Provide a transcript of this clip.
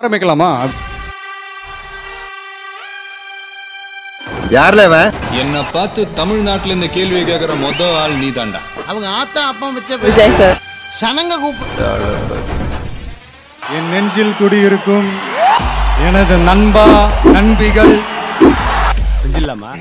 ஆரம்பிக்கலாமா? யார்ல இவன்? என்ன பார்த்து தமிழ்நாட்டுல இந்த கேள்வி கேக்குற மொத ஆள் நீ தாண்டா அவங்க ஆத்தா அப்பா பத்தி விஜய் சார். சனங்க கூப்பிட்டு என் நெஞ்சில் குடியிருக்கும் எனது நண்பா நண்பிகள். செஞ்சிடலாமா?